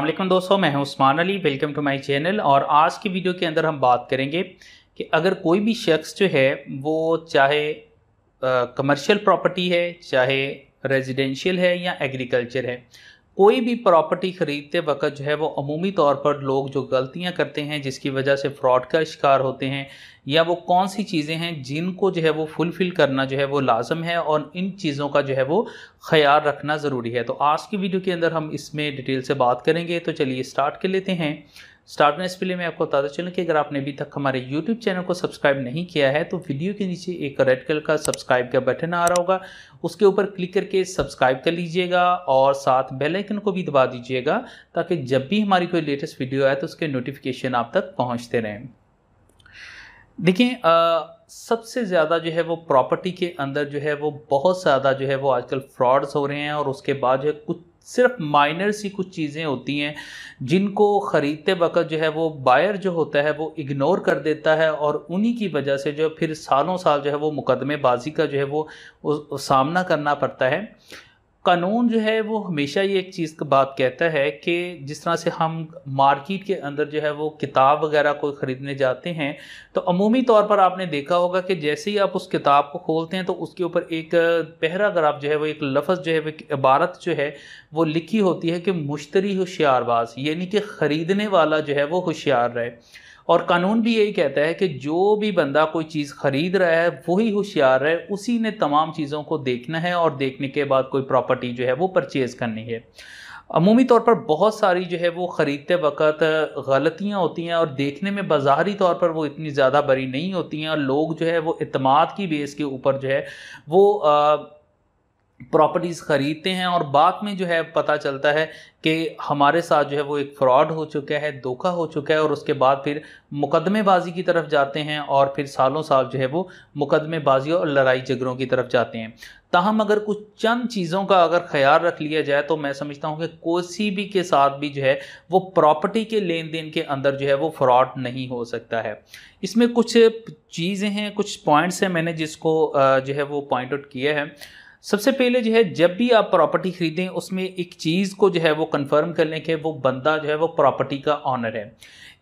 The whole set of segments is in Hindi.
वालेकुम दोस्तों, मैं हूँ Usman Ali. Welcome to my channel और आज की वीडियो के अंदर हम बात करेंगे कि अगर कोई भी शख्स जो है, वो चाहे कमर्शियल प्रॉपर्टी है, चाहे रेजिडेंशियल है या एग्रीकल्चर है कोई भी प्रॉपर्टी ख़रीदते वक्त जो है वो अमूमी तौर पर लोग जो गलतियाँ करते हैं, जिसकी वजह से फ्रॉड का शिकार होते हैं, या वो कौन सी चीज़ें हैं जिनको जो है वो फुलफ़िल करना जो है वो लाजम है और इन चीज़ों का जो है वो ख्याल रखना ज़रूरी है। तो आज की वीडियो के अंदर हम इसमें डिटेल से बात करेंगे। तो चलिए स्टार्ट कर लेते हैं। स्टार्ट में इसके लिए मैं आपको बताता चलूँ कि अगर आपने अभी तक हमारे यूट्यूब चैनल को सब्सक्राइब नहीं किया है तो वीडियो के नीचे एक रेड कलर का सब्सक्राइब का बटन आ रहा होगा। उसके ऊपर क्लिक करके सब्सक्राइब कर लीजिएगा और साथ बेल आइकन को भी दबा दीजिएगा ताकि जब भी हमारी कोई लेटेस्ट वीडियो आए तो उसके नोटिफिकेशन आप तक पहुँचते रहें। देखिए सबसे ज़्यादा जो है वो प्रॉपर्टी के अंदर जो है वो बहुत ज़्यादा जो है वो आजकल फ्रॉड्स हो रहे हैं और उसके बाद जो है कुछ सिर्फ़ माइनर सी कुछ चीज़ें होती हैं, जिनको ख़रीदते वक्त जो है वो बायर जो होता है वो इग्नोर कर देता है और उन्हीं की वजह से जो फिर सालों साल जो है वो मुकदमेबाजी का जो है वो सामना करना पड़ता है। कानून जो है वो हमेशा ये एक चीज़ का बात कहता है कि जिस तरह से हम मार्केट के अंदर जो है वो किताब वगैरह कोई ख़रीदने जाते हैं तो अमूमी तौर पर आपने देखा होगा कि जैसे ही आप उस किताब को खोलते हैं तो उसके ऊपर एक आप जो है वो एक लफ्ज़ जो है वो इबारत जो है वो लिखी होती है कि मुश्तरी होशियारबाज, यानी कि ख़रीदने वाला जो है वो होशियार रहे। और कानून भी यही कहता है कि जो भी बंदा कोई चीज़ ख़रीद रहा है वही होशियार है उसी ने तमाम चीज़ों को देखना है और देखने के बाद कोई प्रॉपर्टी जो है वो परचेज़ करनी है। अमूमी तौर पर बहुत सारी जो है वो ख़रीदते वक्त गलतियाँ होती हैं और देखने में बाज़ारी तौर पर वो इतनी ज़्यादा बड़ी नहीं होती हैं। और लोग जो है वो अतमाद की बेस के ऊपर जो है वो आ, प्रॉपर्टीज़ ख़रीदते हैं और बाद में जो है पता चलता है कि हमारे साथ जो है वो एक फ़्रॉड हो चुका है, धोखा हो चुका है और उसके बाद फिर मुकदमेबाजी की तरफ़ जाते हैं और फिर सालों साल जो है वो मुकदमेबाजी और लड़ाई झगड़ों की तरफ़ जाते हैं। ताहम अगर कुछ चंद चीज़ों का अगर ख्याल रख लिया जाए तो मैं समझता हूँ कि कोसी भी के साथ भी जो है वो प्रॉपर्टी के लेन देन के अंदर जो है वो फ्रॉड नहीं हो सकता है। इसमें कुछ चीज़ें हैं, कुछ पॉइंट्स हैं मैंने जिसको जो है वो पॉइंट आउट किया है। सबसे पहले जो है, जब भी आप प्रॉपर्टी खरीदें, उसमें एक चीज़ को जो है, वो कंफर्म कर लें कि वो बंदा जो है, वो प्रॉपर्टी का ऑनर है।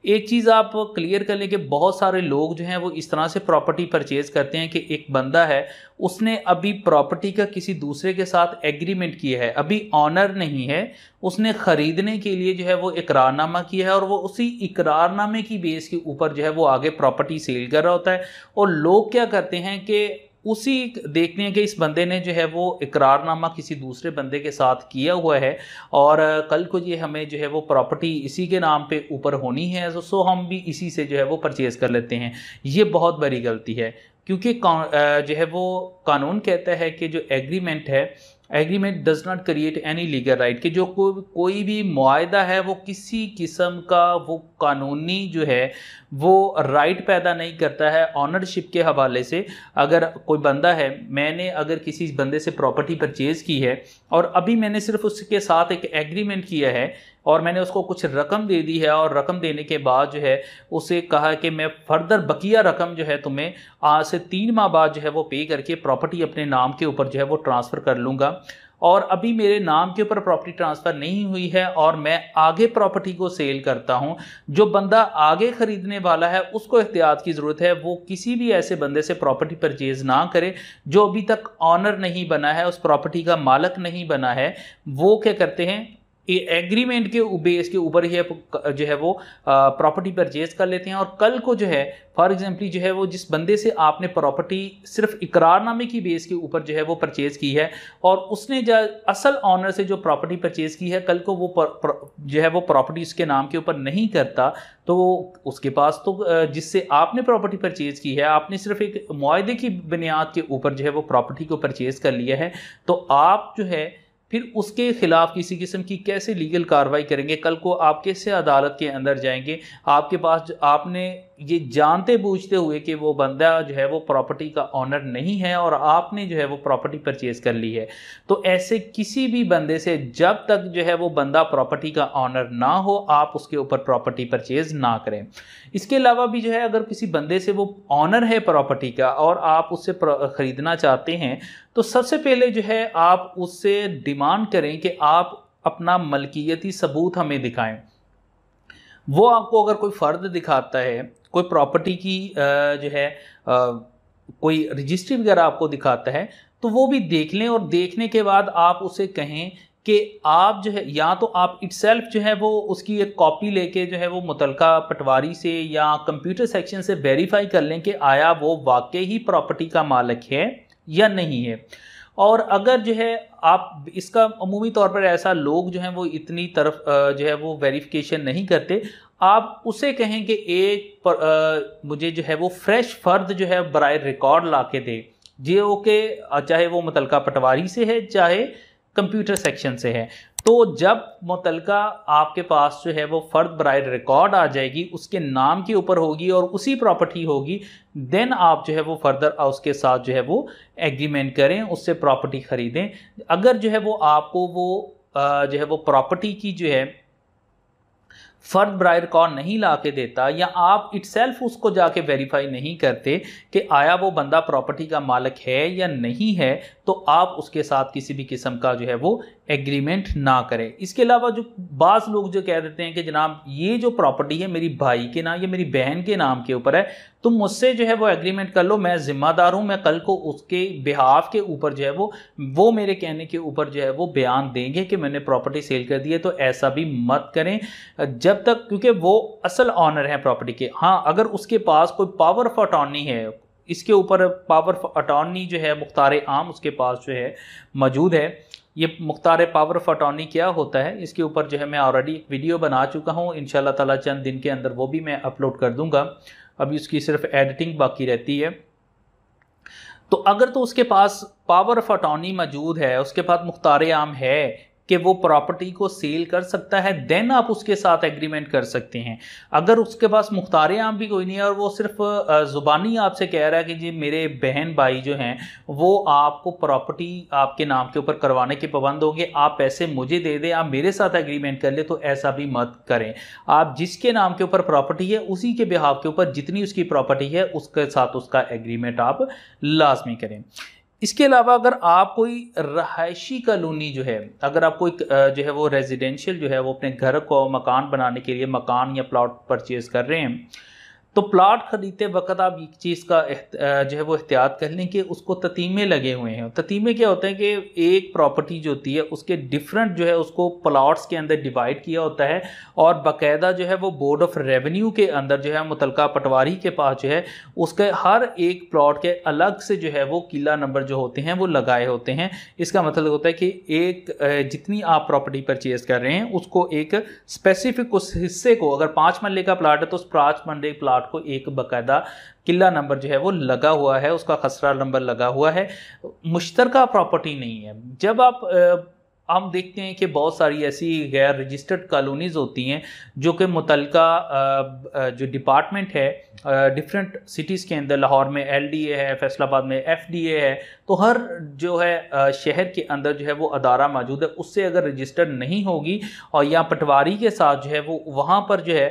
एक चीज़ आप क्लियर कर लें कि बहुत सारे लोग जो हैं, वो इस तरह से प्रॉपर्टी परचेज़ करते हैं कि एक बंदा है, उसने अभी प्रॉपर्टी का किसी दूसरे के साथ एग्रीमेंट किया है, अभी ऑनर नहीं है, उसने ख़रीदने के लिए जो है, वो इकरारनामा किया है और वो उसी इकरारनामे की बेस के ऊपर जो है, वो आगे प्रॉपर्टी सेल कर रहा होता है। और लोग क्या करते हैं कि उसी देखने के इस बंदे ने जो है वो इकरारनामा किसी दूसरे बंदे के साथ किया हुआ है और कल को ये हमें जो है वो प्रॉपर्टी इसी के नाम पे ऊपर होनी है तो सो हम भी इसी से जो है वो परचेज़ कर लेते हैं। ये बहुत बड़ी गलती है, क्योंकि जो है वो कानून कहता है कि जो एग्रीमेंट है agreement does not create any legal right कि जो को, कोई भी मुआदा है वो किसी किस्म का वो कानूनी जो है वो राइट पैदा नहीं करता है ऑनरशिप के हवाले से। अगर कोई बंदा है मैंने अगर किसी बंदे से प्रॉपर्टी परचेज़ की है और अभी मैंने सिर्फ़ उसके साथ एक एग्रीमेंट किया है और मैंने उसको कुछ रकम दे दी है और रकम देने के बाद जो है उसे कहा कि मैं फर्दर बकिया रकम जो है तुम्हें आज से तीन माह बाद जो है वो पे करके प्रॉपर्टी अपने नाम के ऊपर जो है वो ट्रांसफ़र कर लूँगा। और अभी मेरे नाम के ऊपर प्रॉपर्टी ट्रांसफ़र नहीं हुई है और मैं आगे प्रॉपर्टी को सेल करता हूँ। जो बंदा आगे ख़रीदने वाला है, उसको एहतियात की ज़रूरत है, वो किसी भी ऐसे बंदे से प्रॉपर्टी परचेज़ ना करे जो अभी तक ऑनर नहीं बना है, उस प्रॉपर्टी का मालक नहीं बना है। वो क्या करते हैं एग्रीमेंट के बेस के ऊपर ही जो है वो प्रॉपर्टी परचेज कर लेते हैं और कल को जो है फॉर एग्ज़ाम्पल जो है वो जिस बंदे से आपने प्रॉपर्टी सिर्फ़ इकरारनामे की बेस के ऊपर जो है वो परचेज़ की है और उसने जो असल ऑनर से जो प्रॉपर्टी परचेज़ की है कल को वो पर, पर, जो है वो प्रॉपर्टी उसके नाम के ऊपर नहीं करता तो उसके पास तो जिससे आपने प्रॉपर्टी परचेज़ की है आपने सिर्फ़ एक माहे की बुनियाद के ऊपर जो है वो प्रॉपर्टी को परचेज़ कर लिया है तो आप जो है फिर उसके खिलाफ किसी किस्म की कैसे लीगल कार्रवाई करेंगे? कल को आप कैसे अदालत के अंदर जाएँगे। आपके पास आपने ये जानते बूझते हुए कि वो बंदा जो है वो प्रॉपर्टी का ऑनर नहीं है और आपने जो है वो प्रॉपर्टी परचेज कर ली है। तो ऐसे किसी भी बंदे से जब तक जो है वो बंदा प्रॉपर्टी का ऑनर ना हो, आप उसके ऊपर प्रॉपर्टी परचेज ना करें। इसके अलावा भी जो है अगर किसी बंदे से वो ऑनर है प्रॉपर्टी का और आप उससे ख़रीदना चाहते हैं तो सबसे पहले जो है आप उससे डिमांड करें कि आप अपना मलकियती सबूत हमें दिखाएँ। वो आपको अगर कोई फ़र्द दिखाता है, कोई प्रॉपर्टी की जो है कोई रजिस्ट्री वगैरह आपको दिखाता है तो वो भी देख लें और देखने के बाद आप उसे कहें कि आप जो है, या तो आप इट्सल्फ जो है, वो उसकी एक कॉपी लेके जो है, वो मुतलका पटवारी से या कंप्यूटर सेक्शन से वेरीफाई कर लें कि आया वो वाकई ही प्रॉपर्टी का मालिक है या नहीं है। और अगर जो है आप इसका अमूमी तौर पर ऐसा लोग जो हैं वो इतनी तरफ़ जो है वो वेरिफिकेशन नहीं करते। आप उसे कहें कि एक पर, आ, मुझे जो है वो फ्रेश फ़र्द जो है बरए रिकॉर्ड ला के दे। जी के चाहे वो मुतलका पटवारी से है चाहे कंप्यूटर सेक्शन से है। तो जब मुतलका आपके पास जो है वो फ़र्द ब्राइड रिकॉर्ड आ जाएगी, उसके नाम के ऊपर होगी और उसी प्रॉपर्टी होगी, देन आप जो है वो फर्दर उसके साथ जो है वो एग्रीमेंट करें, उससे प्रॉपर्टी ख़रीदें। अगर जो है वो आपको वो जो है वो प्रॉपर्टी की जो है फ़र्द ब्रायर कॉन नहीं ला के देता, या आप इट्सेल्फ उसको जाके वेरीफाई नहीं करते कि आया वो बंदा प्रॉपर्टी का मालिक है या नहीं है तो आप उसके साथ किसी भी किस्म का जो है वो एग्रीमेंट ना करें। इसके अलावा जो बाज़ लोग जो कह देते हैं कि जनाब, ये जो प्रॉपर्टी है मेरी भाई के नाम या मेरी बहन के नाम के ऊपर है, तुम मुझसे जो है वो एग्रीमेंट कर लो, मैं ज़िम्मेदार हूँ, मैं कल को उसके बिहाफ के ऊपर जो है वो वो मेरे कहने के ऊपर जो है वो बयान देंगे कि मैंने प्रॉपर्टी सेल कर दी है तो ऐसा भी मत करें। जब तक, क्योंकि वो असल ऑनर है प्रॉपर्टी के। हाँ अगर उसके पास कोई पावर ऑफ़ अटॉर्नी है, इसके ऊपर पावर ऑफ़ अटॉर्नी जो है, मुख्तार आम उसके पास जो है, मौजूद है ये मुख्तार पावर ऑफ़ अटॉर्नी क्या होता है? इसके ऊपर जो है मैं ऑलरेडी एक वीडियो बना चुका हूँ। इन ताला चंद दिन के अंदर वो भी मैं अपलोड कर दूँगा। अभी उसकी सिर्फ़ एडिटिंग बाकी रहती है। तो अगर तो उसके पास पावर ऑफ़ अटॉर्नी मौजूद है, उसके पास मुख्तार आम है कि वो प्रॉपर्टी को सेल कर सकता है देन आप उसके साथ एग्रीमेंट कर सकते हैं। अगर उसके पास मुख्तार आम भी कोई नहीं है और वो सिर्फ़ ज़ुबानी आपसे कह रहा है कि जी मेरे बहन भाई जो हैं, वो आपको प्रॉपर्टी आपके नाम के ऊपर करवाने के पाबंद होंगे, आप पैसे मुझे दे दें, आप मेरे साथ एग्रीमेंट कर ले तो ऐसा भी मत करें। आप जिसके नाम के ऊपर प्रॉपर्टी है, उसी के बिहाव के ऊपर जितनी उसकी प्रॉपर्टी है, उसके साथ उसका एग्रीमेंट आप लाजमी करें। इसके अलावा अगर आप कोई रहायशी कॉलोनी जो है, अगर आप कोई जो है वो रेजिडेंशियल जो है वो अपने घर को मकान बनाने के लिए मकान या प्लॉट परचेज़ कर रहे हैं तो प्लाट ख़रीदते वक्त आप एक चीज़ का जो है वो एहतियात कर लें कि उसको ततीमे लगे हुए हैं। ततीमे क्या होते हैं कि एक प्रॉपर्टी जो होती है, उसके डिफरेंट जो है उसको प्लाट्स के अंदर डिवाइड किया होता है और बाकायदा जो है वो बोर्ड ऑफ़ रेवेन्यू के अंदर जो है मुतलका पटवारी के पास जो है उसके हर एक प्लाट के अलग से जो है वो किला नंबर जो होते हैं वो लगाए होते हैं। इसका मतलब होता है कि एक जितनी आप प्रॉपर्टी परचेज़ कर रहे हैं, उसको एक स्पेसिफिक उस हिस्से को अगर पाँच मरले का प्लाट है तो उस पाँच मरले प्लाट प्लाट को एक बाकायदा किला नंबर जो है वो लगा हुआ है, उसका खसरा नंबर लगा हुआ है। मुश्तरका प्रॉपर्टी नहीं है। जब आप हम देखते हैं कि बहुत सारी ऐसी गैर रजिस्टर्ड कॉलोनीज़ होती हैं, जो कि मुतलका जो डिपार्टमेंट है डिफरेंट सिटीज़ के अंदर, लाहौर में एलडीए है, फैसलाबाद में एफडीए है तो हर जो है शहर के अंदर जो है वो अदारा मौजूद है। उससे अगर रजिस्टर्ड नहीं होगी और या पटवारी के साथ जो है वो वहाँ पर जो है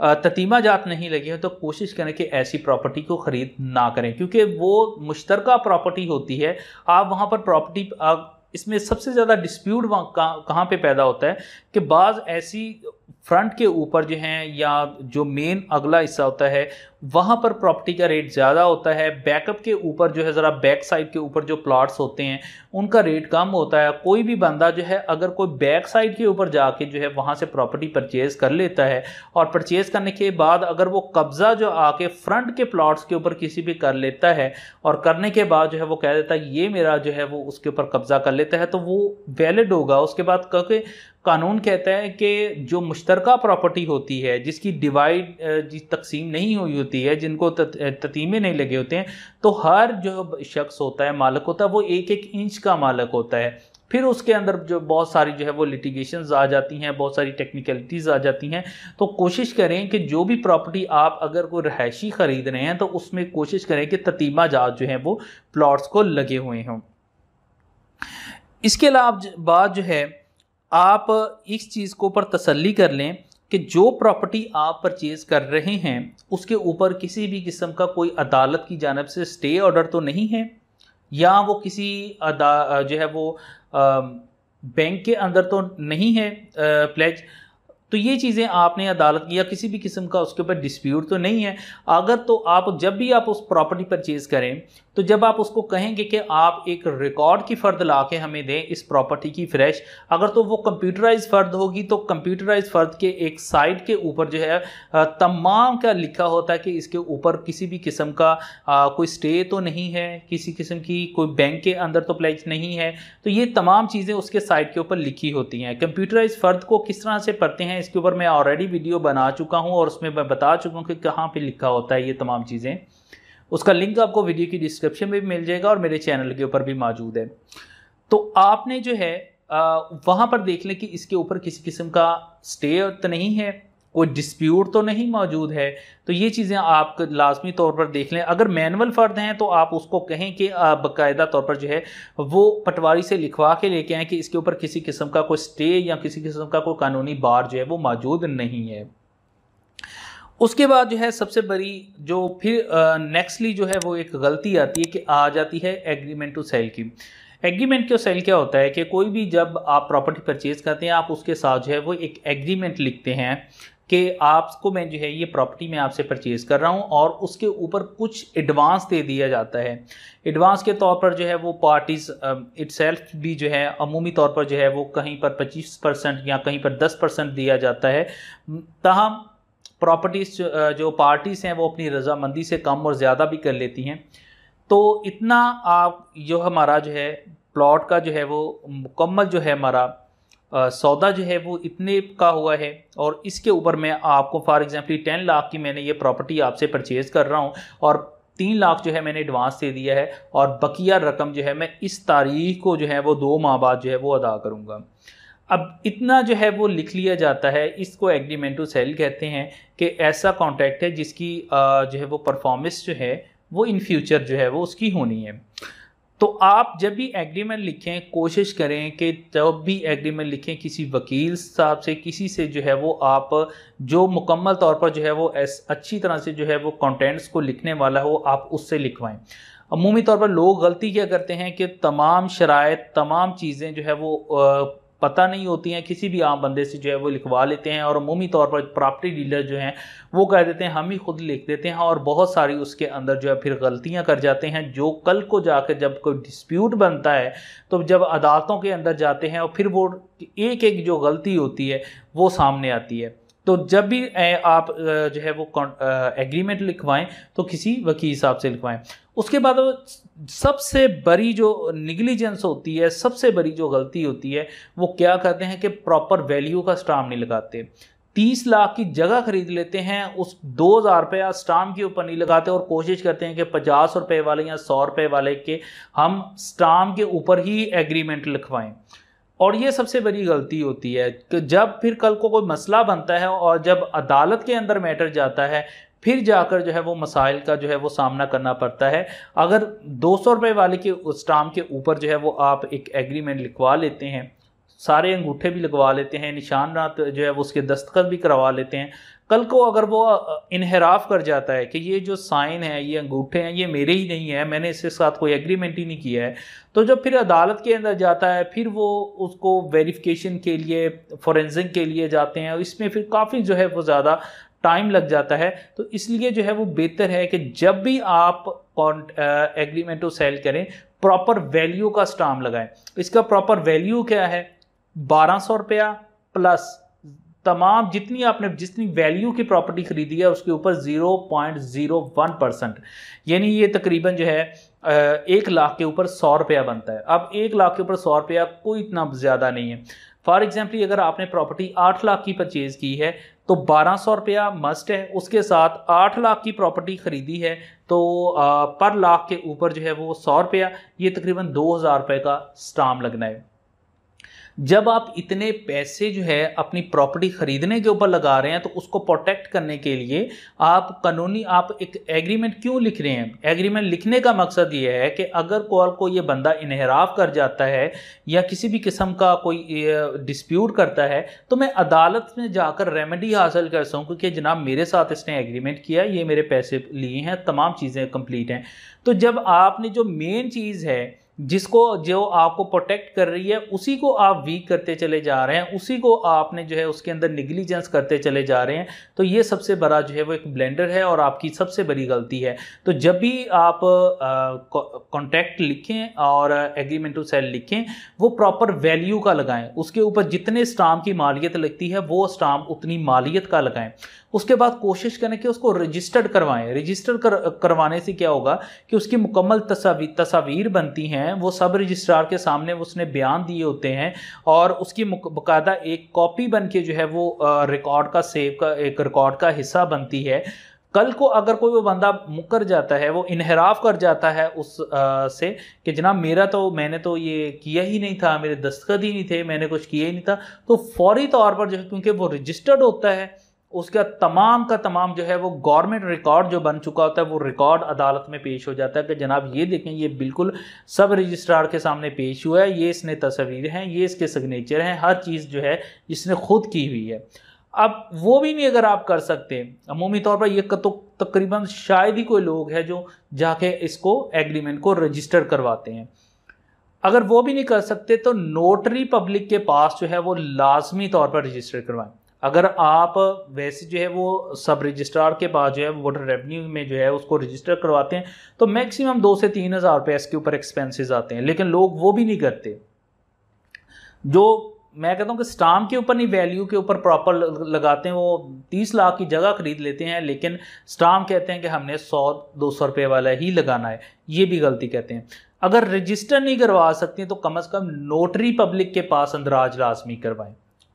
ततीमा जात नहीं लगी है तो कोशिश करें कि ऐसी प्रॉपर्टी को ख़रीद ना करें, क्योंकि वो मुश्तरका प्रॉपर्टी होती है। आप वहाँ पर प्रॉपर्टी इसमें सबसे ज़्यादा डिस्प्यूट वहाँ कहाँ पर पैदा होता है कि बाज़ ऐसी फ्रंट के ऊपर जो हैं या जो मेन अगला हिस्सा होता है, वहाँ पर प्रॉपर्टी का रेट ज़्यादा होता है। बैकअप के ऊपर जो है, ज़रा बैक साइड के ऊपर जो प्लॉट्स होते हैं, उनका रेट कम होता है। कोई भी बंदा जो है, अगर कोई बैक साइड के ऊपर जाके जो है, वहाँ से प्रॉपर्टी परचेज़ कर लेता है और परचेज़ करने के बाद अगर वो कब्ज़ा जो आके फ्रंट के प्लॉट्स के ऊपर किसी भी कर लेता है और करने के बाद जो है, वो कह देता है, ये मेरा जो है, वो उसके ऊपर कब्ज़ा कर लेता है। तो वो वैलिड होगा। उसके बाद क्योंकि कानून कहता है कि जो मुश्तरका प्रॉपर्टी होती है, जिसकी डिवाइड जिस तकसीम नहीं हुई होती है, जिनको ततीमे नहीं लगे होते हैं तो हर जो शख्स होता है, मालिक होता है, वो एक एक इंच का मालिक होता है। फिर उसके अंदर जो बहुत सारी जो है वो लिटिगेशन आ जाती हैं, बहुत सारी टेक्निकलिटीज़ आ जाती हैं। तो कोशिश करें कि जो भी प्रॉपर्टी आप अगर कोई रहायशी ख़रीद रहे हैं तो उसमें कोशिश करें कि ततीमा जात जो है, वो प्लॉट्स को लगे हुए हों। इसके अलावा बाद जो है आप इस चीज़ को ऊपर तसल्ली कर लें कि जो प्रॉपर्टी आप परचेज़ कर रहे हैं, उसके ऊपर किसी भी किस्म का कोई अदालत की जानब से स्टे ऑर्डर तो नहीं है? या वो किसी अदा, जो है वो बैंक के अंदर तो नहीं है प्लेज तो ये चीज़ें आपने अदालत या किसी भी किस्म का उसके ऊपर डिस्प्यूट तो नहीं है। अगर तो आप, जब भी आप उस प्रॉपर्टी परचेज़ करें तो जब आप उसको कहेंगे कि आप एक रिकॉर्ड की फ़र्द ला के हमें दें इस प्रॉपर्टी की फ्रेश अगर तो वो कंप्यूटराइज फ़र्द होगी तो कंप्यूटराइज फ़र्द के एक साइड के ऊपर जो है तमाम का लिखा होता है कि इसके ऊपर किसी भी किस्म का आ, कोई स्टे तो नहीं है किसी किस्म की कोई बैंक के अंदर तो प्लेज नहीं है तो ये तमाम चीज़ें उसके साइड के ऊपर लिखी होती हैं। कंप्यूटराइज फ़र्द को किस तरह से पढ़ते हैं इसके ऊपर मैं ऑलरेडी वीडियो बना चुका हूँ और उसमें मैं बता चुका हूँ कि कहाँ पर लिखा होता है ये तमाम चीज़ें। उसका लिंक आपको वीडियो की डिस्क्रिप्शन में भी मिल जाएगा और मेरे चैनल के ऊपर भी मौजूद है। तो आपने जो है वहाँ पर देख लें कि इसके ऊपर किसी किस्म का स्टे तो नहीं है, कोई डिस्प्यूट तो नहीं मौजूद है। तो ये चीज़ें आप लाजमी तौर पर देख लें। अगर मैनुअल फ़र्द हैं तो आप उसको कहें कि बाकायदा तौर पर जो है, वो पटवारी से लिखवा के लेके आएँ कि इसके ऊपर किसी किस्म का कोई स्टे या किसी किस्म का कोई कानूनी बार जो है, वो मौजूद नहीं है। उसके बाद जो है सबसे बड़ी जो फिर नेक्स्टली जो है वो एक गलती आती है कि आ जाती है एग्रीमेंट टू सेल की। एग्रीमेंट टू सेल क्या होता है कि कोई भी जब आप प्रॉपर्टी परचेज करते हैं, आप उसके साथ जो है वो एक एग्रीमेंट लिखते हैं कि आपको मैं जो है ये प्रॉपर्टी मैं आपसे परचेज़ कर रहा हूँ और उसके ऊपर कुछ एडवांस दे दिया जाता है। एडवांस के तौर पर जो है वो पार्टीज़ इट्सल्फ भी जो है अमूमी तौर पर जो है वो कहीं पर 25 परसेंट या कहीं पर 10 परसेंट दिया जाता है। तहम प्रॉपर्टीज़ जो पार्टीज़ हैं, वो अपनी रजामंदी से कम और ज़्यादा भी कर लेती हैं। तो इतना आप जो हमारा जो है प्लॉट का जो है, वो मुकम्मल जो है हमारा सौदा जो है, वो इतने का हुआ है। और इसके ऊपर मैं आपको फॉर एग्जांपल टेन लाख की मैंने ये प्रॉपर्टी आपसे परचेज़ कर रहा हूँ और तीन लाख जो है मैंने एडवांस दे दिया है और बकिया रकम जो है, मैं इस तारीख को जो है, वो दो माह बाद जो है, वो अदा करूँगा। अब इतना जो है वो लिख लिया जाता है, इसको एग्रीमेंट टू सेल कहते हैं कि ऐसा कॉन्ट्रैक्ट है जिसकी जो है वो परफॉर्मेंस जो है, वो इन फ्यूचर जो है वो उसकी होनी है। तो आप जब भी एग्रीमेंट लिखें, कोशिश करें कि जब भी एग्रीमेंट लिखें किसी वकील साहब से, किसी से जो है वो आप जो मुकम्मल तौर पर जो है वो अच्छी तरह से जो है वो कंटेंट्स को लिखने वाला हो, आप उससे लिखवाएँ। अमूमी तौर पर लोग गलती क्या करते हैं कि तमाम शराय, तमाम चीज़ें जो है वो पता नहीं होती हैं, किसी भी आम बंदे से जो है वो लिखवा लेते हैं और अमूमी तौर पर प्रॉपर्टी डीलर जो हैं, वो कह देते हैं, हम ही खुद लिख देते हैं। और बहुत सारी उसके अंदर जो है फिर गलतियाँ कर जाते हैं, जो कल को जाकर जब कोई डिस्प्यूट बनता है तो जब अदालतों के अंदर जाते हैं और फिर वो एक एक जो गलती होती है, वो सामने आती है। तो जब भी आप जो है वो एग्रीमेंट लिखवाएँ तो किसी वकील साहब से लिखवाएँ। उसके बाद सबसे बड़ी जो निगलिजेंस होती है, सबसे बड़ी जो गलती होती है, वो क्या करते हैं कि प्रॉपर वैल्यू का स्टाम नहीं लगाते। तीस लाख की जगह खरीद लेते हैं, उस दो हज़ार रुपया स्टाम के ऊपर नहीं लगाते और कोशिश करते हैं कि पचास रुपये वाले या सौ रुपये वाले के हम स्टाम के ऊपर ही एग्रीमेंट लिखवाएँ। और ये सबसे बड़ी गलती होती है कि जब फिर कल को कोई मसला बनता है और जब अदालत के अंदर मैटर जाता है, फिर जाकर जो है वो मसाइल का जो है वो सामना करना पड़ता है। अगर दो सौ रुपये वाले के स्टाम के ऊपर जो है वो आप एक एग्रीमेंट लिखवा लेते हैं, सारे अंगूठे भी लगवा लेते हैं, निशान रात जो है वो उसके दस्तखत भी करवा लेते हैं कल को अगर वो इनहराफ कर जाता है कि ये जो साइन है, ये अंगूठे हैं, ये मेरे ही नहीं है, मैंने इसके साथ कोई एग्रीमेंट ही नहीं किया है तो जब फिर अदालत के अंदर जाता है, फिर वो उसको वेरिफिकेशन के लिए फॉरेंसिक के लिए जाते हैं, और इसमें फिर काफ़ी जो है वो ज़्यादा टाइम लग जाता है तो इसलिए जो है वो बेहतर है कि जब भी आप एग्रीमेंट टू सेल करें प्रॉपर वैल्यू का स्टाम लगाएँ। इसका प्रॉपर वैल्यू क्या है? बारह सौ रुपया प्लस तमाम जितनी आपने, जितनी वैल्यू की प्रॉपर्टी खरीदी है, उसके ऊपर zero point zero one percent यानी ये तकरीबन जो है एक लाख के ऊपर सौ रुपया बनता है। अब एक लाख के ऊपर सौ रुपया कोई इतना ज़्यादा नहीं है। फॉर एग्ज़ाम्पल अगर आपने प्रॉपर्टी आठ लाख की परचेज़ की है तो बारह सौ रुपया मस्ट है। उसके साथ आठ लाख की प्रॉपर्टी खरीदी है तो पर लाख के ऊपर जो है वो सौ रुपया। ये तकरीबन दो हज़ार रुपये का स्टाम लगना है। जब आप इतने पैसे जो है अपनी प्रॉपर्टी खरीदने के ऊपर लगा रहे हैं तो उसको प्रोटेक्ट करने के लिए आप कानूनी, आप एक एग्रीमेंट क्यों लिख रहे हैं? एग्रीमेंट लिखने का मकसद ये है कि अगर कॉल को ये बंदा इनहराफ कर जाता है या किसी भी किस्म का कोई डिस्प्यूट करता है तो मैं अदालत में जाकर रेमेडी हासिल कर सकूँ कि जनाब मेरे साथ इसने एग्रीमेंट किया, ये मेरे पैसे लिए हैं, तमाम चीज़ें कंप्लीट हैं। तो जब आपने जो मेन चीज़ है जिसको जो आपको प्रोटेक्ट कर रही है, उसी को आप वीक करते चले जा रहे हैं, उसी को आपने जो है उसके अंदर निगलीजेंस करते चले जा रहे हैं। तो ये सबसे बड़ा जो है वो एक ब्लेंडर है और आपकी सबसे बड़ी गलती है। तो जब भी आप कॉन्ट्रैक्ट लिखें और एग्रीमेंट टू सेल लिखें, वो प्रॉपर वैल्यू का लगाएँ। उसके ऊपर जितने स्टाम्प की मालियत लगती है, वो स्टाम्प उतनी मालियत का लगाएँ। उसके बाद कोशिश करें कि उसको रजिस्टर्ड करवाएँ। रजिस्टर कर करवाने से क्या होगा कि उसकी मुकम्मल तस्वीर तस्वीर बनती हैं वो सब रजिस्ट्रार के सामने उसने बयान दिए होते हैं और उसकी बाकायदा एक कॉपी बन के जो है वो रिकॉर्ड का सेव का एक रिकॉर्ड का हिस्सा बनती है। कल को अगर कोई वो बंदा मुकर जाता है वो इनहराफ कर जाता है उस आ, से कि जनाब मेरा तो मैंने तो ये किया ही नहीं था मेरे दस्तखत ही नहीं थे मैंने कुछ किया ही नहीं था तो फौरी तौर पर जो है क्योंकि वो रजिस्टर्ड होता है उसका तमाम का तमाम जो है वो गवर्नमेंट रिकॉर्ड जो बन चुका होता है, वो रिकॉर्ड अदालत में पेश हो जाता है कि जनाब ये देखें, ये बिल्कुल सब रजिस्ट्रार के सामने पेश हुआ है, ये इसने तस्वीर हैं, ये इसके सिग्नेचर हैं, हर चीज़ जो है जिसने खुद की हुई है। अब वो भी नहीं अगर आप कर सकते, अमूमी तौर पर ये तो तकरीबन शायद ही कोई लोग है जो जाके इसको एग्रीमेंट को रजिस्टर करवाते हैं। अगर वो भी नहीं कर सकते तो नोटरी पब्लिक के पास जो है वो लाजमी तौर पर रजिस्टर करवाएँ। अगर आप वैसे जो है वो सब रजिस्ट्रार के पास जो है वोटर रेवेन्यू में जो है उसको रजिस्टर करवाते हैं तो मैक्सिमम दो से तीन हज़ार रुपये इसके ऊपर एक्सपेंसेस आते हैं। लेकिन लोग वो भी नहीं करते। जो मैं कहता हूँ कि स्टाम्प के ऊपर नहीं वैल्यू के ऊपर प्रॉपर लगाते हैं, वो तीस लाख की जगह खरीद लेते हैं, लेकिन स्टाम्प कहते हैं कि हमने सौ, दो सौ रुपये वाला ही लगाना है। ये भी गलती कहते हैं। अगर रजिस्टर नहीं करवा सकते तो कम अज़ कम नोटरी पब्लिक के पास अंदराज लाजमी करवाएँ।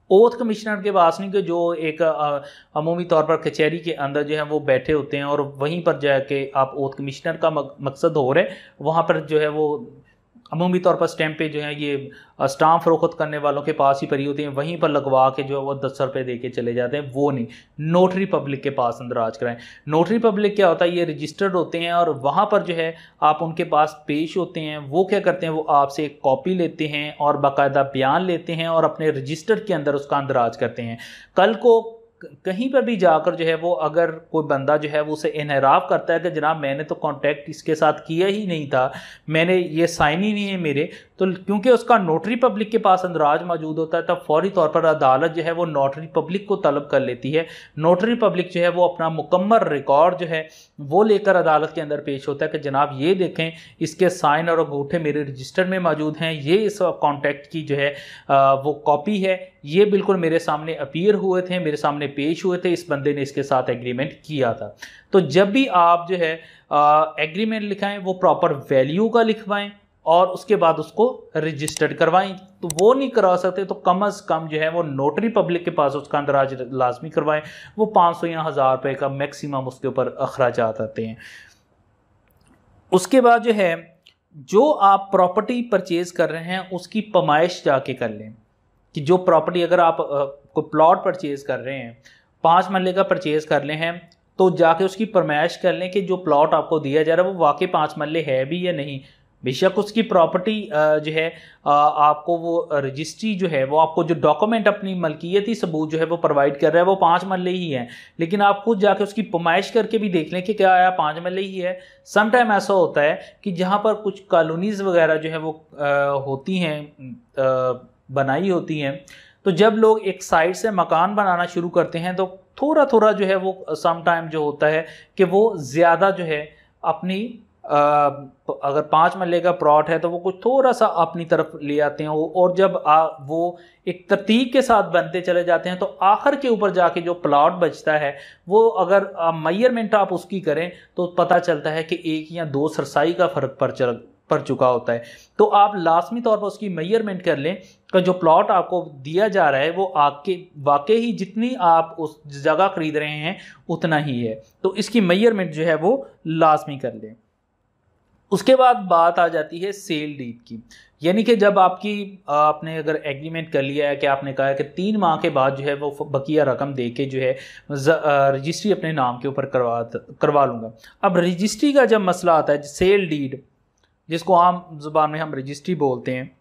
ओथ कमिश्नर के पास नहीं, कि जो एक अमूमी तौर पर कचहरी के अंदर जो है वो बैठे होते हैं और वहीं पर जाके आप ओथ कमिश्नर का मकसद हो रहे हैं, वहाँ पर जो है वो अमूमी तौर पर स्टैंप पे जो है ये स्टाम्प फरोख्त करने वालों के पास ही परी होती हैं, वहीं पर लगवा के जो है वो दस रुपये दे के चले जाते हैं, वो नहीं नोटरी पब्लिक के पास अंदराज कराएँ नोटरी पब्लिक क्या होता है, ये रजिस्टर्ड होते हैं और वहाँ पर जो है आप उनके पास पेश होते हैं, वो क्या करते हैं, वो आपसे एक कॉपी लेते हैं और बाकायदा बयान लेते हैं और अपने रजिस्टर के अंदर उसका अंदराज करते हैं। कल को कहीं पर भी जाकर जो है वो अगर कोई बंदा जो है वो उसे इनहराफ करता है कि जनाब मैंने तो कांटेक्ट इसके साथ किया ही नहीं था। मैंने ये साइन ही नहीं है मेरे। तो क्योंकि उसका नोटरी पब्लिक के पास अंदराज मौजूद होता है, तब फौरी तौर पर अदालत जो है वो नोटरी पब्लिक को तलब कर लेती है। नोटरी पब्लिक जो है वो अपना मुकम्मल रिकॉर्ड जो है, वो लेकर अदालत के अंदर पेश होता है कि जनाब ये देखें, इसके साइन और अंगूठे मेरे रजिस्टर में मौजूद हैं, ये इस कॉन्टैक्ट की जो है वो कॉपी है, ये बिल्कुल मेरे सामने अपीयर हुए थे, मेरे सामने पेश हुए थे, इस बंदे ने इसके साथ एग्रीमेंट किया था। तो जब भी आप जो है एग्रीमेंट लिखाएँ, वो प्रॉपर वैल्यू का लिखवाएँ और उसके बाद उसको रजिस्टर्ड करवाएँ तो वो नहीं करा सकते तो कम अज़ कम जो है वो नोटरी पब्लिक के पास उसका अंदराज लाजमी करवाएँ। वो पाँच सौ या हज़ार रुपये का मैक्सिमम उसके ऊपर अखराज आते हैं। उसके बाद जो है, जो आप प्रॉपर्टी परचेज़ कर रहे हैं, उसकी पमाइश जाके कर लें। कि जो प्रॉपर्टी अगर आप को प्लॉट परचेज़ कर रहे हैं, पाँच मरले का परचेज़ कर ले हैं तो जाके उसकी परमाइश कर लें कि जो प्लॉट आपको दिया जा रहा है, वो वाकई पाँच मरले है भी या नहीं। बेशक उसकी प्रॉपर्टी जो है आपको वो रजिस्ट्री जो है, वो आपको जो डॉक्यूमेंट अपनी मलकियती सबूत जो है, वो प्रोवाइड कर रहा है, वो पाँच मरले ही है। लेकिन आप खुद जाके उसकी पमाइश करके भी देख लें कि क्या आया पाँच मरले ही है। सम टाइम ऐसा होता है कि जहाँ पर कुछ कॉलोनीज़ वगैरह जो है, वो होती हैं बनाई होती हैं तो जब लोग एक साइड से मकान बनाना शुरू करते हैं तो थोड़ा थोड़ा जो है, वो सम टाइम जो होता है कि वो ज़्यादा जो है, अपनी अगर पाँच मल्ले का प्लॉट है तो वो कुछ थोड़ा सा अपनी तरफ़ ले आते हैं और जब आ, वो एक तरतीब के साथ बनते चले जाते हैं तो आखिर के ऊपर जाके जो प्लॉट बचता है वो अगर मैयरमेंट आप उसकी करें तो पता चलता है कि एक या दो सरसाई का फ़र्क पर चल पड़ चुका होता है। तो आप लाजमी तौर पर उसकी मेयरमेंट कर लें कि जो प्लॉट आपको दिया जा रहा है वो आपके वाकई ही जितनी आप उस जगह खरीद रहे हैं उतना ही है। तो इसकी मेयरमेंट जो है वो लाजमी कर लें। उसके बाद बात आ जाती है सेल डीड की। यानी कि जब आपकी आपने अगर एग्रीमेंट कर लिया है कि आपने कहा है कि तीन माह के बाद जो है वो बकिया रकम दे के जो है रजिस्ट्री अपने नाम के ऊपर करवा करवा लूँगा। अब रजिस्ट्री का जब मसला आता है सेल डीड जिसको आम ज़ुबान में हम रजिस्ट्री बोलते हैं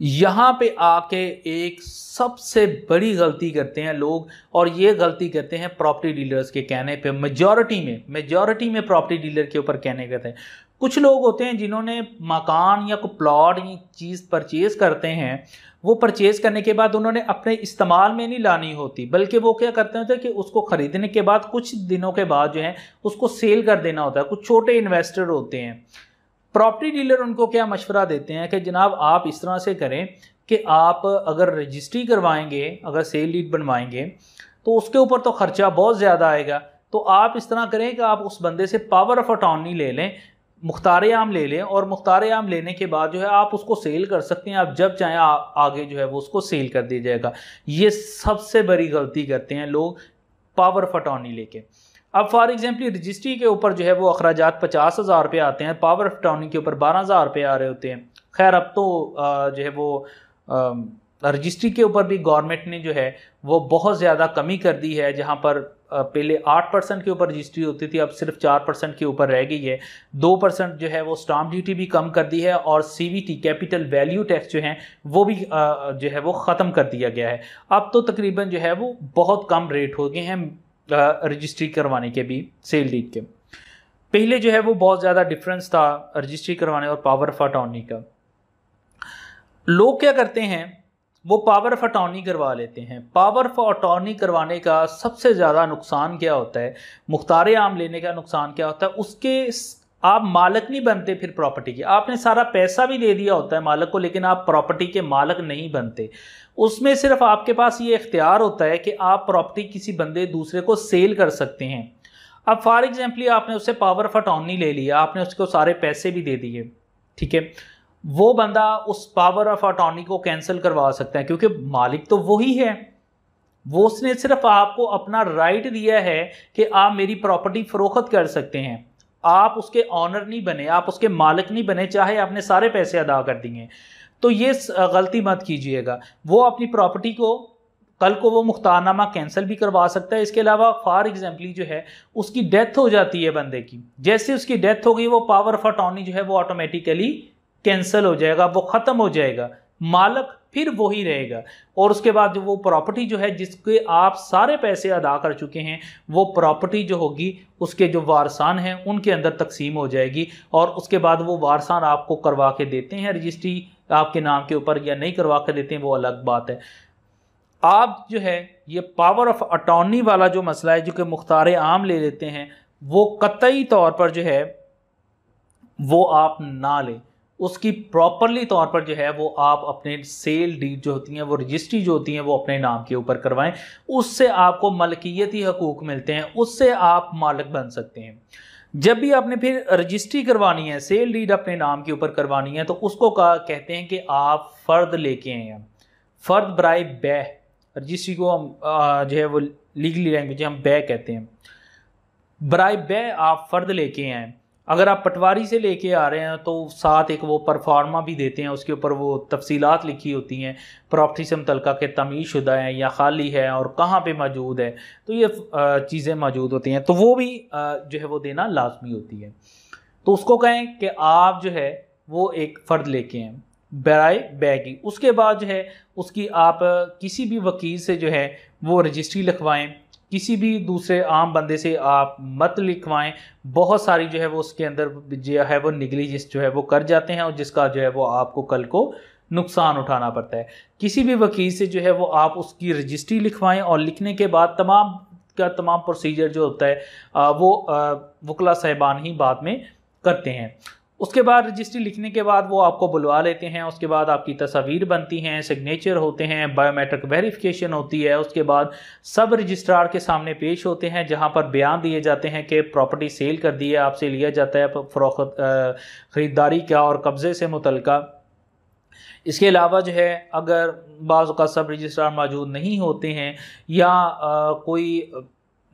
यहाँ पे आके एक सबसे बड़ी गलती करते हैं लोग, और ये गलती करते हैं प्रॉपर्टी डीलर्स के कहने पे। मेजॉरिटी में मेजॉरिटी में प्रॉपर्टी डीलर के ऊपर कहने कहते हैं। कुछ लोग होते हैं जिन्होंने मकान या कोई प्लॉट या चीज़ परचेज करते हैं, वो परचेज करने के बाद उन्होंने अपने इस्तेमाल में नहीं लानी होती, बल्कि वो क्या करते होते हैं कि उसको ख़रीदने के बाद कुछ दिनों के बाद जो है उसको सेल कर देना होता है। कुछ छोटे इन्वेस्टर होते हैं प्रॉपर्टी डीलर उनको क्या मशवरा देते हैं कि जनाब आप इस तरह से करें कि आप अगर रजिस्ट्री करवाएँगे, अगर सेल लीड बनवाएँगे तो उसके ऊपर तो ख़र्चा बहुत ज़्यादा आएगा। तो आप इस तरह करें कि आप उस बंदे से पावर ऑफ़ अटॉर्नी ले लें, मुख्तार आम ले लें और मुख्तार आम लेने के बाद जो है आप उसको सेल कर सकते हैं। आप जब चाहें आगे जो है वो उसको सेल कर दिया जाएगा। ये सबसे बड़ी गलती करते हैं लोग पावर ऑफ़ अटॉर्नी लेके। अब फॉर एग्ज़ाम्पल रजिस्ट्री के ऊपर जो है वो अखराज पचास हज़ार रुपये आते हैं, पावर ऑफ़ अटॉर्नी के ऊपर बारह हज़ार रुपये आ रहे होते हैं। खैर, अब तो जो है वो रजिस्ट्री के ऊपर भी गवर्नमेंट ने जो है वो बहुत ज़्यादा कमी कर दी है, जहाँ पर पहले आठ परसेंट के ऊपर रजिस्ट्री होती थी, अब सिर्फ़ चार परसेंट के ऊपर रह गई है। दो परसेंट जो है वो स्टाम्प ड्यूटी भी कम कर दी है और सीवीटी कैपिटल वैल्यू टैक्स जो है, वो भी जो है वो ख़त्म कर दिया गया है। अब तो तकरीबन जो है वो बहुत कम रेट हो गए हैं रजिस्ट्री करवाने के भी सेल डीड के। पहले जो है वो बहुत ज़्यादा डिफरेंस था रजिस्ट्री करवाने और पावर ऑफ़ अटॉर्नी का। लोग क्या करते हैं वो पावर ऑफ़ अटॉर्नी करवा लेते हैं। पावर ऑफ़ अटॉर्नी करवाने का सबसे ज़्यादा नुकसान क्या होता है? मुख्तार आम लेने का नुकसान क्या होता है? उसके आप मालक नहीं बनते फिर प्रॉपर्टी के। आपने सारा पैसा भी दे दिया होता है मालक को, लेकिन आप प्रॉपर्टी के मालक नहीं बनते। उसमें सिर्फ़ आपके पास ये इख्तियार होता है कि आप प्रॉपर्टी किसी बंदे दूसरे को सेल कर सकते हैं। अब फॉर एग्जाम्पली आपने उससे पावर ऑफ़ अटॉर्नी ले लिया, आपने उसको सारे पैसे भी दे दिए, ठीक है? वो बंदा उस पावर ऑफ़ अटॉर्नी को कैंसिल करवा सकता है, क्योंकि मालिक तो वही है वो उसने सिर्फ़ आपको अपना राइट दिया है कि आप मेरी प्रॉपर्टी फरोख्त कर सकते हैं। आप उसके ऑनर नहीं बने, आप उसके मालिक नहीं बने, चाहे आपने सारे पैसे अदा कर दिए। तो ये गलती मत कीजिएगा। वो अपनी प्रॉपर्टी को कल को वो मुख्तारनामा कैंसिल भी करवा सकता है। इसके अलावा फॉर एग्जाम्पली जो है, उसकी डेथ हो जाती है बंदे की। जैसे उसकी डेथ हो गई, वो पावर ऑफ़ अटॉर्नी जो है, वो ऑटोमेटिकली कैंसिल हो जाएगा, वो ख़त्म हो जाएगा, मालक फिर वही रहेगा। और उसके बाद जो वो प्रॉपर्टी जो है, जिसके आप सारे पैसे अदा कर चुके हैं, वो प्रॉपर्टी जो होगी, उसके जो वारसान हैं, उनके अंदर तकसीम हो जाएगी। और उसके बाद वो वारसान आपको करवा के देते हैं, रजिस्ट्री आपके नाम के ऊपर या नहीं करवा के देते हैं, वो अलग बात है। आप जो है, ये पावर ऑफ़ अटॉर्नी वाला जो मसला है, जो कि मुख्तार आम ले लेते हैं, वो कतई तौर पर जो है, वो आप ना लें। उसकी प्रॉपरली तौर पर जो है वो आप अपने सेल डीड जो होती हैं, वो रजिस्ट्री जो होती हैं, वो अपने नाम के ऊपर करवाएँ। उससे आपको मलकियती हकूक़ मिलते हैं, उससे आप मालिक बन सकते हैं। जब भी आपने फिर रजिस्ट्री करवानी है सेल डीड अपने नाम के ऊपर करवानी है तो उसको कहा, कहते हैं कि आप फ़र्द लेके आए हैं। फ़र्द बरए बै। रजिस्ट्री को हम जो है वो लीगली लैंग्वेज हम बै कहते हैं। बरए बै आप फ़र्द लेके आए अगर आप पटवारी से लेके आ रहे हैं तो साथ एक वो परफार्मा भी देते हैं, उसके ऊपर वो तफसीलात लिखी होती हैं प्रॉपर्टी से मुतल के तमीज़ शुदा है या खाली है और कहाँ पे मौजूद है तो ये चीज़ें मौजूद होती हैं तो वो भी जो है वो देना लाजमी होती है। तो उसको कहें कि आप जो है, वो एक फ़र्द लेके हैं बराए बैगी। उसके बाद जो है, उसकी आप किसी भी वकील से जो है, वो रजिस्ट्री लिखवाएँ किसी भी दूसरे आम बंदे से आप मत लिखवाएँ। बहुत सारी जो है वो उसके अंदर जो है वो निगलीजिस जो है वो कर जाते हैं और जिसका जो है वो आपको कल को नुकसान उठाना पड़ता है। किसी भी वकील से जो है वो आप उसकी रजिस्ट्री लिखवाएँ और लिखने के बाद तमाम का तमाम प्रोसीजर जो होता है वो वकला साहबान ही बाद में करते हैं। उसके बाद रजिस्ट्री लिखने के बाद वो आपको बुलवा लेते हैं उसके बाद आपकी तस्वीर बनती हैं सिग्नेचर होते हैं बायोमेट्रिक वेरिफिकेशन होती है उसके बाद सब रजिस्ट्रार के सामने पेश होते हैं जहाँ पर बयान दिए जाते हैं कि प्रॉपर्टी सेल कर दी है आपसे लिया जाता है फ़रोख्त ख़रीदारी का और कब्ज़े से मुतल इसके अलावा जो है अगर बाज़ का सब रजिस्ट्रार मौजूद नहीं होते हैं या आ, कोई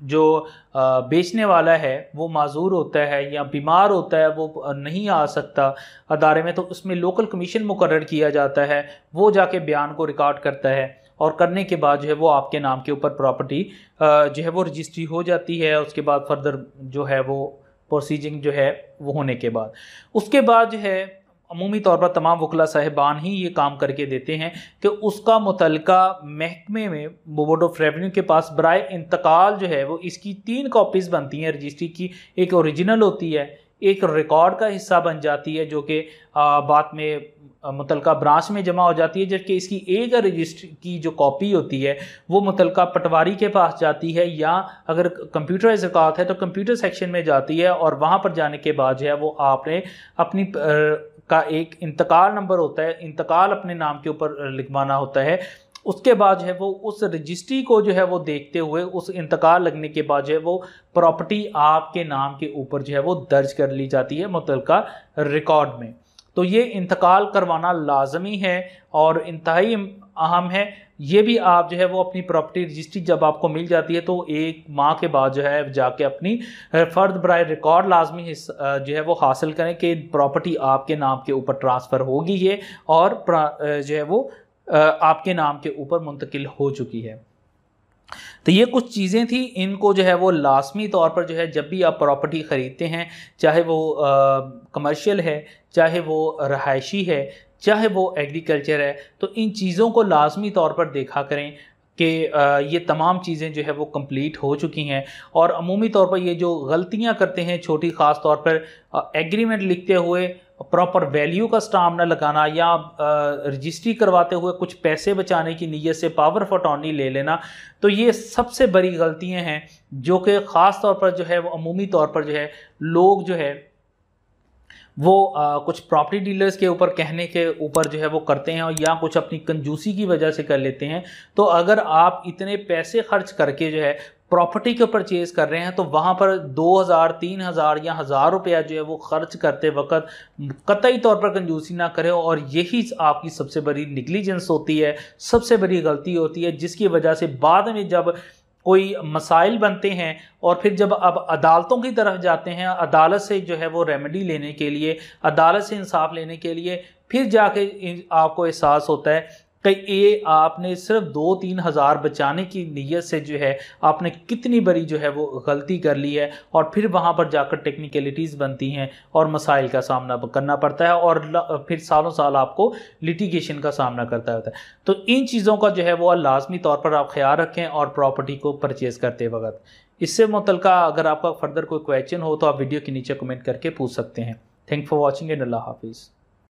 जो बेचने वाला है, वो माजूर होता है या बीमार होता है, वो नहीं आ सकता। अदारे में तो उसमें लोकल कमीशन मुकर किया जाता है, वो जाके बयान को रिकॉर्ड करता है और करने के बाद जो है वो आपके नाम के ऊपर प्रॉपर्टी जो है वो रजिस्ट्री हो जाती है, उसके बाद फर्दर जो है वो प्रोसीजिंग जो है, वो होने के बाद। उसके बाद जो है अमूमी तौर पर तमाम वकला साहिबान ही ये काम करके देते हैं कि उसका मुतल महकमे में बोर्ड ऑफ़ रेवन्यू के पास बर इंतकाल जो है वो इसकी तीन कॉपीज़ बनती हैं, रजिस्ट्री की। एक ओरिजिनल होती है, एक रिकॉर्ड का हिस्सा बन जाती है जो कि बाद में मुतलका ब्रांच में जमा हो जाती है, जबकि इसकी एक रजिस्टर की जो कॉपी होती है, वो मुतलका पटवारी के पास जाती है या अगर कंप्यूटर रिकॉर्ड है तो कंप्यूटर सेक्शन में जाती है और वहाँ पर जाने के बाद जो है वो आपने अपनी का एक इंतकाल नंबर होता है, इंतकाल अपने नाम के ऊपर लिखवाना होता है। उसके बाद जो है वो उस रजिस्ट्री को जो है वो देखते हुए, उस इंतकाल लगने के बाद जो है वो प्रॉपर्टी आपके नाम के ऊपर जो है वो दर्ज कर ली जाती है मुतलका रिकॉर्ड में। तो ये इंतकाल करवाना लाजमी है और इंतहाई अहम है। ये भी आप जो है वो अपनी प्रॉपर्टी रजिस्ट्री जब आपको मिल जाती है तो एक माह के बाद जो है जाके अपनी फ़र्द बर रिकॉर्ड लाजमी जो है वो हासिल करें कि प्रॉपर्टी आपके नाम के ऊपर ट्रांसफ़र होगी है और जो है वो आपके नाम के ऊपर मुंतकिल हो चुकी है। तो ये कुछ चीज़ें थी, इनको जो है वो लाजमी तौर पर जो है जब भी आप प्रॉपर्टी ख़रीदते हैं, चाहे वो कमर्शियल है, चाहे वो रहायशी है चाहे वो एग्रीकल्चर है तो इन चीज़ों को लाजमी तौर पर देखा करें कि ये तमाम चीज़ें जो है वो कंप्लीट हो चुकी हैं। और अमूमी तौर पर ये जो गलतियाँ करते हैं छोटी, ख़ास तौर पर एग्रीमेंट लिखते हुए प्रॉपर वैल्यू का स्टाम न लगाना या रजिस्ट्री करवाते हुए कुछ पैसे बचाने की नीयत से पावर ऑफ़ अटॉर्नी ले लेना तो ये सबसे बड़ी गलतियाँ हैं, जो कि ख़ास तौर पर जो है वो अमूमी तौर पर जो है लोग जो है वो आ, कुछ प्रॉपर्टी डीलर्स के ऊपर कहने के ऊपर जो है वो करते हैं और या कुछ अपनी कंजूसी की वजह से कर लेते हैं। तो अगर आप इतने पैसे खर्च करके जो है प्रॉपर्टी को परचेज कर रहे हैं तो वहाँ पर दो हज़ार तीन हज़ार या हज़ार रुपया जो है वो खर्च करते वक्त कतई तौर पर कंजूसी ना करें और यही आपकी सबसे बड़ी निगलीजेंस होती है सबसे बड़ी गलती होती है जिसकी वजह से बाद में जब कोई मसाइल बनते हैं और फिर जब अब अदालतों की तरफ़ जाते हैं, अदालत से जो है वो रेमेडी लेने के लिए, अदालत से इंसाफ लेने के लिए, फिर जाके आपको एहसास होता है कि ये आपने सिर्फ़ दो तीन हज़ार बचाने की नीयत से जो है, आपने कितनी बड़ी जो है वो गलती कर ली है और फिर वहाँ पर जाकर टेक्निकलिटीज़ बनती हैं और मसाइल का सामना करना पड़ता है और फिर सालों साल आपको लिटिगेशन का सामना करता होता है। तो इन चीज़ों का जो है वो लाजमी तौर पर आप ख्याल रखें और प्रॉपर्टी को परचेज़ करते वक्त। इससे मुतल अगर आपका फर्दर कोई क्वेश्चन हो तो आप वीडियो के नीचे कमेंट करके पूछ सकते हैं। थैंक फॉर वॉचिंग एंड अल्लाह हाफिज़